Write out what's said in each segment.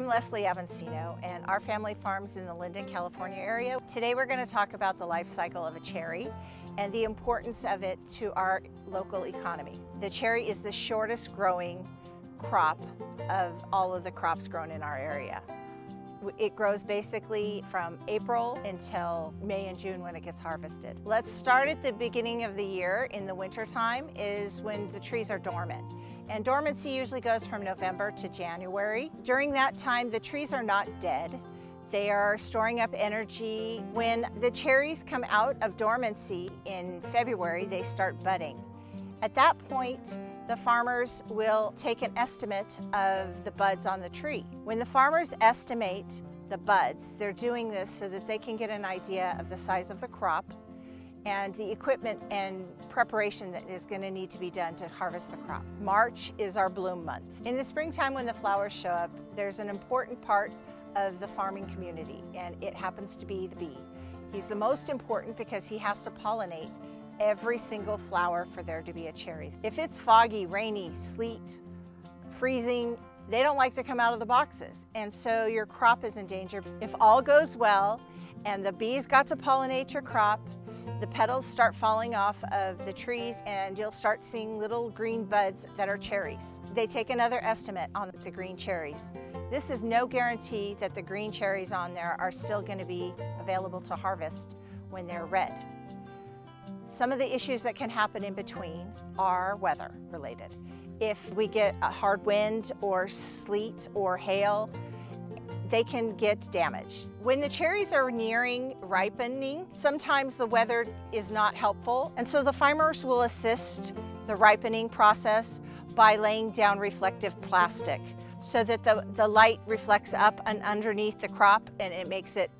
I'm Leslie Avancino and our family farms in the Linden, California area. Today we're going to talk about the life cycle of a cherry and the importance of it to our local economy. The cherry is the shortest growing crop of all of the crops grown in our area. It grows basically from April until May and June when it gets harvested. Let's start at the beginning of the year in the winter time is when the trees are dormant. And dormancy usually goes from November to January. During that time, the trees are not dead. They are storing up energy. When the cherries come out of dormancy in February, they start budding. At that point, the farmers will take an estimate of the buds on the tree. When the farmers estimate the buds, they're doing this so that they can get an idea of the size of the crop and the equipment and preparation that is going to need to be done to harvest the crop. March is our bloom month. In the springtime when the flowers show up, there's an important part of the farming community and it happens to be the bee. He's the most important because he has to pollinate every single flower for there to be a cherry. If it's foggy, rainy, sleet, freezing, they don't like to come out of the boxes. And so your crop is in danger. If all goes well and the bees got to pollinate your crop, the petals start falling off of the trees and you'll start seeing little green buds that are cherries. They take another estimate on the green cherries. This is no guarantee that the green cherries on there are still going to be available to harvest when they're red. Some of the issues that can happen in between are weather related. If we get a hard wind or sleet or hail, they can get damaged. When the cherries are nearing ripening, sometimes the weather is not helpful, and so the farmers will assist the ripening process by laying down reflective plastic so that the, the light reflects up and underneath the crop and it makes it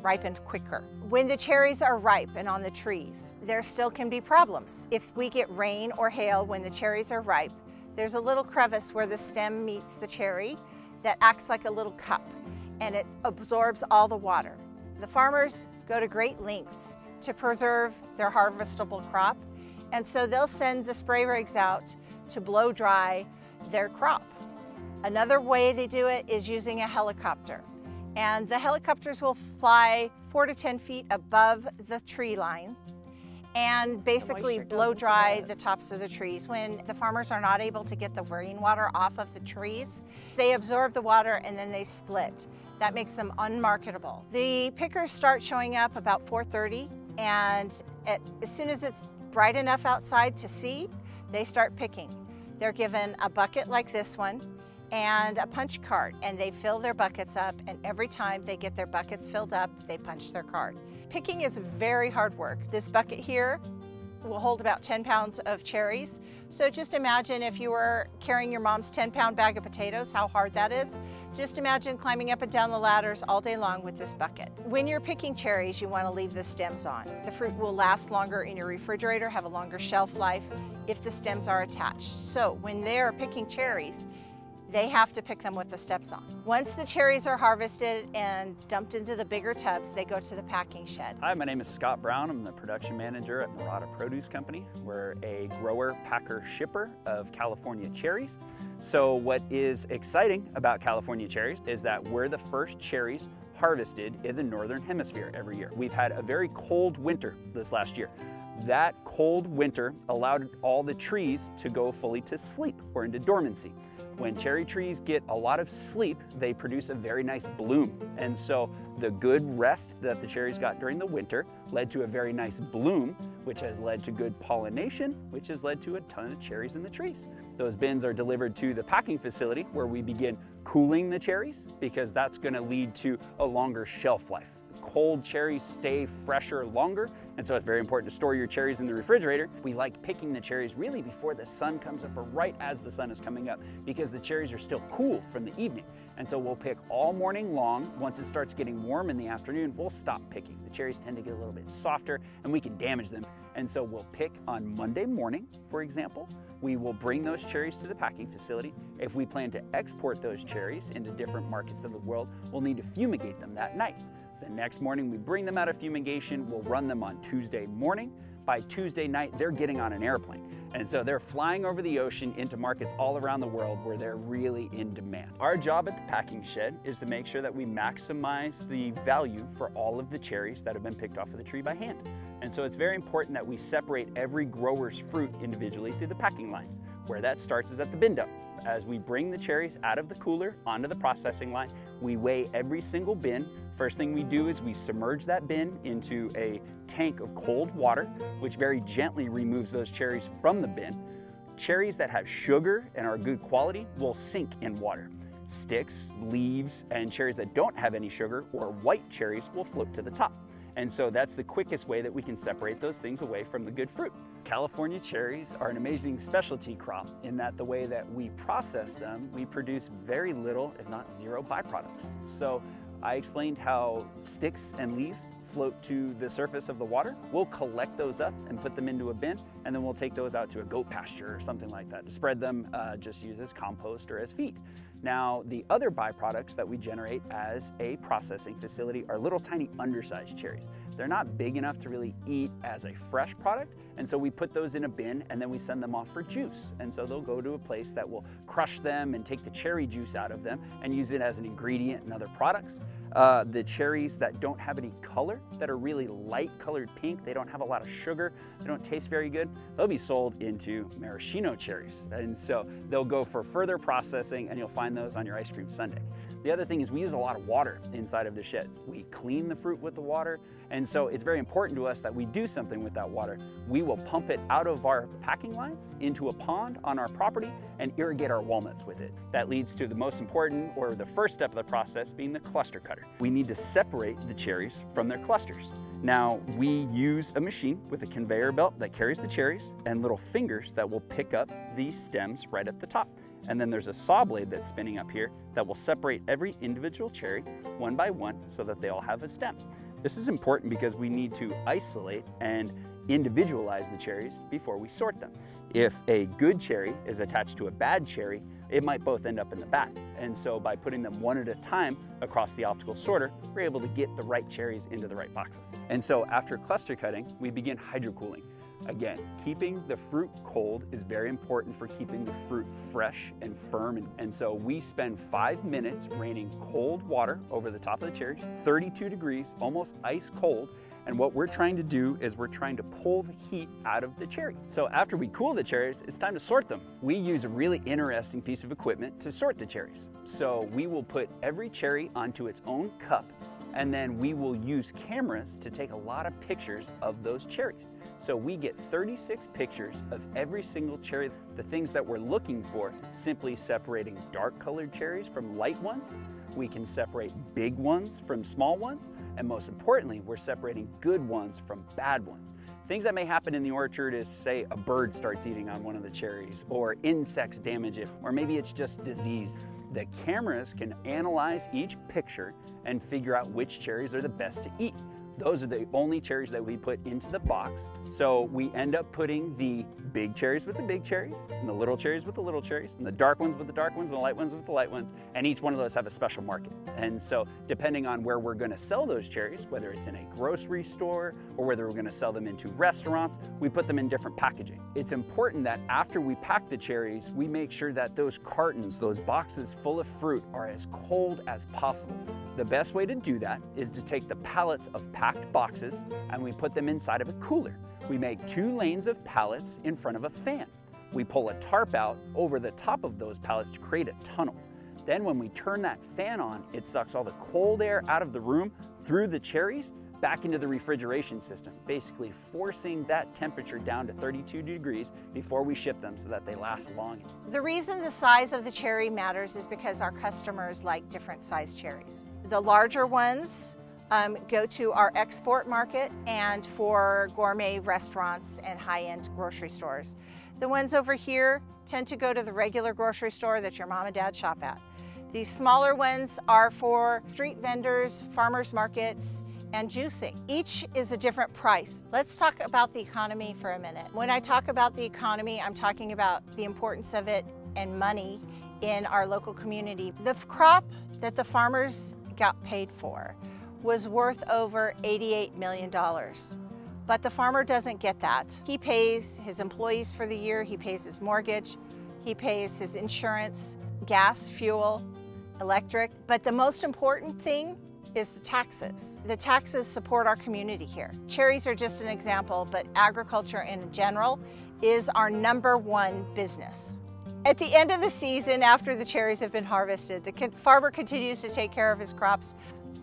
ripen quicker. When the cherries are ripe and on the trees, there still can be problems. If we get rain or hail when the cherries are ripe, there's a little crevice where the stem meets the cherry that acts like a little cup and it absorbs all the water. The farmers go to great lengths to preserve their harvestable crop and so they'll send the spray rigs out to blow dry their crop. Another way they do it is using a helicopter and the helicopters will fly four to 10 feet above the tree line and basically blow dry the tops of the trees. When the farmers are not able to get the rainwater off of the trees, they absorb the water and then they split. That makes them unmarketable. The pickers start showing up about 4.30 and as soon as it's bright enough outside to see, they start picking. They're given a bucket like this one and a punch card and they fill their buckets up and every time they get their buckets filled up, they punch their card. Picking is very hard work. This bucket here will hold about 10 pounds of cherries. So just imagine if you were carrying your mom's 10 pound bag of potatoes, how hard that is. Just imagine climbing up and down the ladders all day long with this bucket. When you're picking cherries, you want to leave the stems on. The fruit will last longer in your refrigerator, have a longer shelf life if the stems are attached. So when they're picking cherries, they have to pick them with the steps on. Once the cherries are harvested and dumped into the bigger tubs, they go to the packing shed. Hi, my name is Scott Brown. I'm the production manager at Morada Produce Company. We're a grower, packer, shipper of California cherries. So what is exciting about California cherries is that we're the first cherries harvested in the Northern Hemisphere every year. We've had a very cold winter this last year. That cold winter allowed all the trees to go fully to sleep or into dormancy. When cherry trees get a lot of sleep, they produce a very nice bloom. And so the good rest that the cherries got during the winter led to a very nice bloom, which has led to good pollination, which has led to a ton of cherries in the trees. Those bins are delivered to the packing facility where we begin cooling the cherries because that's gonna lead to a longer shelf life cold cherries stay fresher longer, and so it's very important to store your cherries in the refrigerator. We like picking the cherries really before the sun comes up or right as the sun is coming up because the cherries are still cool from the evening. And so we'll pick all morning long. Once it starts getting warm in the afternoon, we'll stop picking. The cherries tend to get a little bit softer and we can damage them. And so we'll pick on Monday morning, for example. We will bring those cherries to the packing facility. If we plan to export those cherries into different markets of the world, we'll need to fumigate them that night. The next morning, we bring them out of fumigation. We'll run them on Tuesday morning. By Tuesday night, they're getting on an airplane. And so they're flying over the ocean into markets all around the world where they're really in demand. Our job at the packing shed is to make sure that we maximize the value for all of the cherries that have been picked off of the tree by hand. And so it's very important that we separate every grower's fruit individually through the packing lines. Where that starts is at the bin dump. As we bring the cherries out of the cooler onto the processing line, we weigh every single bin. First thing we do is we submerge that bin into a tank of cold water, which very gently removes those cherries from the bin. Cherries that have sugar and are good quality will sink in water. Sticks, leaves, and cherries that don't have any sugar or white cherries will float to the top. And so that's the quickest way that we can separate those things away from the good fruit. California cherries are an amazing specialty crop in that the way that we process them, we produce very little, if not zero, byproducts. So I explained how sticks and leaves float to the surface of the water. We'll collect those up and put them into a bin, and then we'll take those out to a goat pasture or something like that to spread them, uh, just use as compost or as feed. Now, the other byproducts that we generate as a processing facility are little tiny undersized cherries. They're not big enough to really eat as a fresh product, and so we put those in a bin and then we send them off for juice. And so they'll go to a place that will crush them and take the cherry juice out of them and use it as an ingredient in other products. Uh, the cherries that don't have any color, that are really light colored pink, they don't have a lot of sugar, they don't taste very good, they'll be sold into maraschino cherries. And so they'll go for further processing and you'll find those on your ice cream sundae. The other thing is we use a lot of water inside of the sheds. We clean the fruit with the water, and so it's very important to us that we do something with that water. We will pump it out of our packing lines into a pond on our property and irrigate our walnuts with it. That leads to the most important or the first step of the process being the cluster cutter. We need to separate the cherries from their clusters. Now, we use a machine with a conveyor belt that carries the cherries and little fingers that will pick up the stems right at the top. And then there's a saw blade that's spinning up here that will separate every individual cherry one by one so that they all have a stem. This is important because we need to isolate and individualize the cherries before we sort them. If a good cherry is attached to a bad cherry, it might both end up in the back. And so by putting them one at a time across the optical sorter, we're able to get the right cherries into the right boxes. And so after cluster cutting, we begin hydrocooling. Again, keeping the fruit cold is very important for keeping the fruit fresh and firm. And so we spend five minutes raining cold water over the top of the cherries, 32 degrees, almost ice cold. And what we're trying to do is we're trying to pull the heat out of the cherry. So after we cool the cherries, it's time to sort them. We use a really interesting piece of equipment to sort the cherries. So we will put every cherry onto its own cup and then we will use cameras to take a lot of pictures of those cherries. So we get 36 pictures of every single cherry, the things that we're looking for, simply separating dark colored cherries from light ones. We can separate big ones from small ones. And most importantly, we're separating good ones from bad ones. Things that may happen in the orchard is say a bird starts eating on one of the cherries or insects damage it, or maybe it's just disease. The cameras can analyze each picture and figure out which cherries are the best to eat. Those are the only cherries that we put into the box. So we end up putting the big cherries with the big cherries, and the little cherries with the little cherries, and the dark ones with the dark ones, and the light ones with the light ones, and each one of those have a special market. And so depending on where we're gonna sell those cherries, whether it's in a grocery store or whether we're gonna sell them into restaurants, we put them in different packaging. It's important that after we pack the cherries, we make sure that those cartons, those boxes full of fruit are as cold as possible. The best way to do that is to take the pallets of packed boxes and we put them inside of a cooler. We make two lanes of pallets in front of a fan. We pull a tarp out over the top of those pallets to create a tunnel. Then when we turn that fan on, it sucks all the cold air out of the room through the cherries back into the refrigeration system, basically forcing that temperature down to 32 degrees before we ship them so that they last long. The reason the size of the cherry matters is because our customers like different size cherries. The larger ones um, go to our export market and for gourmet restaurants and high-end grocery stores. The ones over here tend to go to the regular grocery store that your mom and dad shop at. These smaller ones are for street vendors, farmers markets, and juicing. Each is a different price. Let's talk about the economy for a minute. When I talk about the economy, I'm talking about the importance of it and money in our local community. The crop that the farmers got paid for was worth over $88 million. But the farmer doesn't get that. He pays his employees for the year, he pays his mortgage, he pays his insurance, gas, fuel, electric. But the most important thing is the taxes. The taxes support our community here. Cherries are just an example, but agriculture in general is our number one business. At the end of the season, after the cherries have been harvested, the farmer continues to take care of his crops.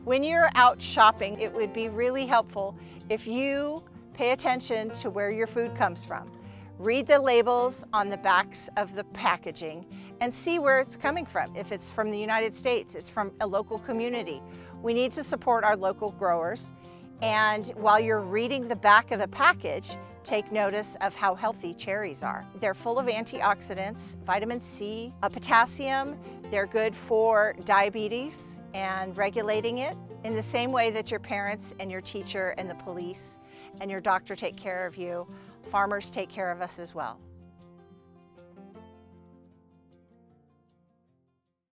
When you're out shopping, it would be really helpful if you pay attention to where your food comes from. Read the labels on the backs of the packaging and see where it's coming from. If it's from the United States, it's from a local community. We need to support our local growers. And while you're reading the back of the package, take notice of how healthy cherries are. They're full of antioxidants, vitamin C, uh, potassium. They're good for diabetes and regulating it in the same way that your parents and your teacher and the police and your doctor take care of you, farmers take care of us as well.